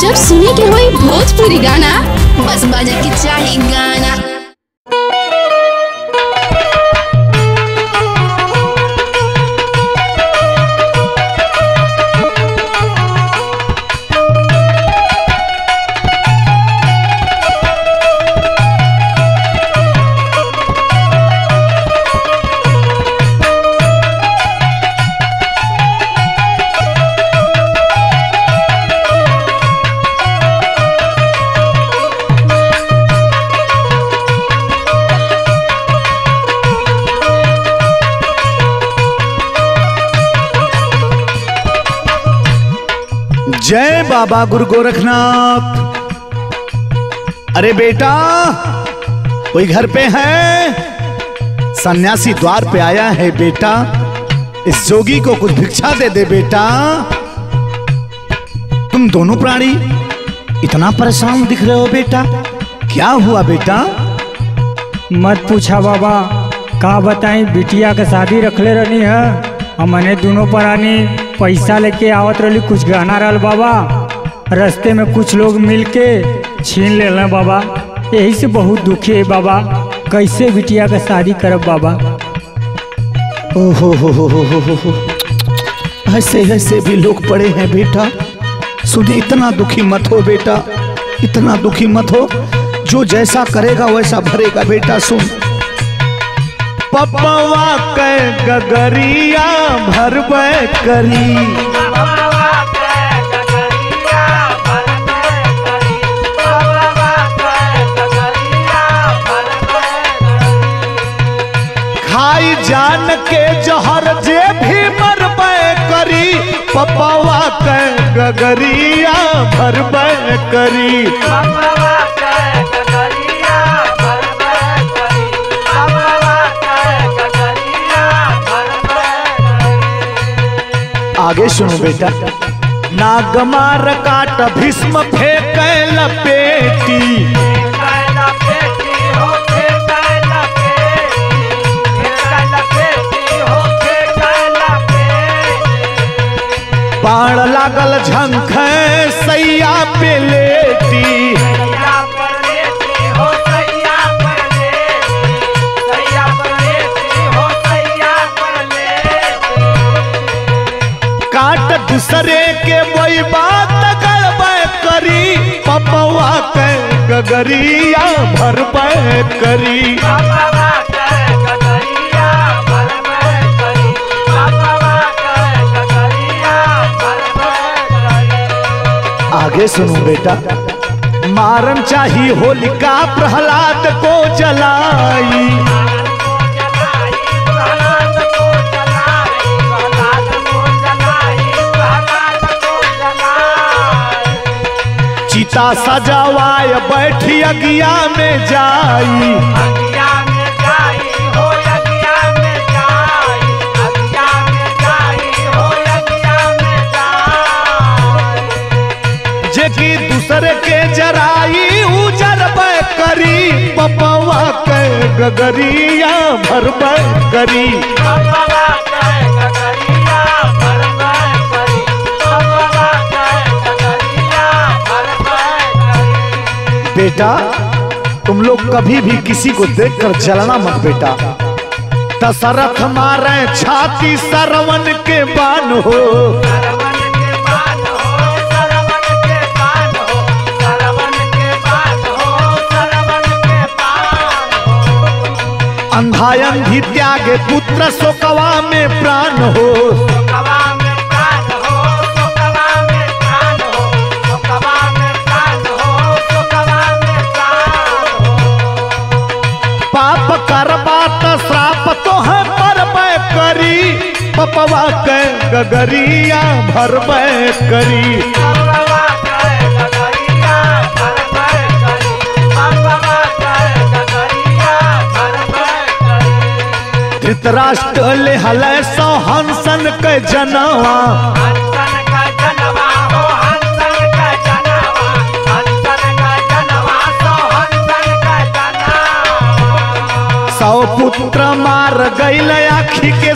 जब सुने के हुई भोजपुरी गाना बस बाजा के चाही गाना। जय बाबा गुरु गोरखनाथ। अरे बेटा, कोई घर पे है? सन्यासी द्वार पे आया है बेटा। इस जोगी को कुछ भिक्षा दे दे बेटा। तुम दोनों प्राणी, इतना परेशान दिख रहे हो बेटा। क्या हुआ बेटा? मत पूछा बाबा, का बताई बिटिया के शादी रख ले रही है हमने दोनों प्राणी पैसा लेके आवत रही कुछ गहना रहल बाबा। रास्ते में कुछ लोग मिल के छीन ले बाबा। यही से बहुत दुखी है बाबा। कैसे बिटिया का शादी करब बाबा? ओहो हो हो ऐसे ऐसे भी लोग पड़े हैं बेटा। सुनिए इतना दुखी मत हो बेटा। इतना दुखी मत हो। जो जैसा करेगा, वैसा भरेगा बेटा, सुन। पपवा के गगरिया भरबे करी। खाई जान के जहर जे भी मरबे करी। पपवा के गगरिया भरबे करी। आगे सुनो बेटा। नागमार काट भीष्म फेंक लपेटी। दूसरे के वही बात गड़बे करी पपवा के गगरिया भरबे करी। आगे सुनो बेटा मारन चाहिए होलिका प्रहलाद को जलाई। चिता सजावाय बैठी अगिया में जाई। दूसरे के जराई उजर करी पपवा के गगरिया भरबे करी। बेटा, तुम लोग कभी भी किसी को देखकर जलना मत बेटा। दशरथ मारे छाती सरवन के बान हो। अंधा अंधी त्यागे पुत्र शोकवा में प्राण हो। पाप पपवा के गगरिया भरबे करी। धृतराष्ट्र ले हलै सौ हंसन के जनवा। सौ पुत्र के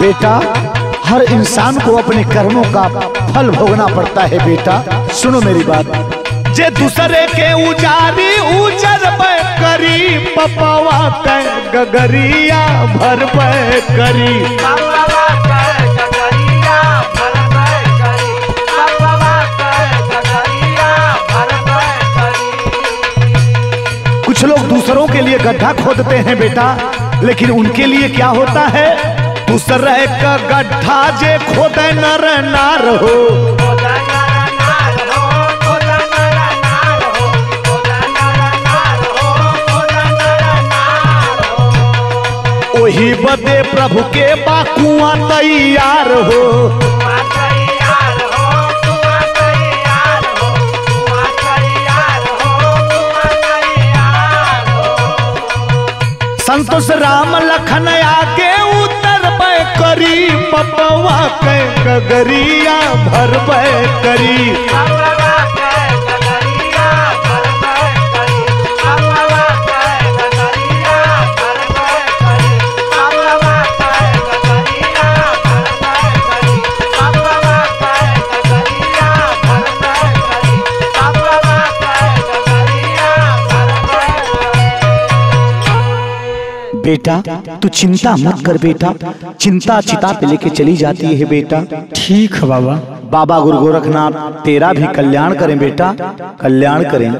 बेटा हर इंसान को अपने कर्मों का फल भोगना पड़ता है बेटा। सुनो मेरी बात। जे दूसरे के उजारी उजर करी पपावा गगरिया भर करी। लिए गड्ढा खोदते हैं बेटा। लेकिन उनके लिए क्या होता है? दूसरे का गड्ढा जे खोदे नर नार हो। वही बदे प्रभु के बाकुआ तैयार हो। संतोष राम लखन आके उतर करी पपवा के गगरिया भर करी। बेटा तू चिंता मत कर बेटा। चिंता चिता पे लेके चली जाती है बेटा। ठीक है बाबा। बाबा गुरु गोरखनाथ तेरा भी कल्याण करें बेटा। कल्याण करें।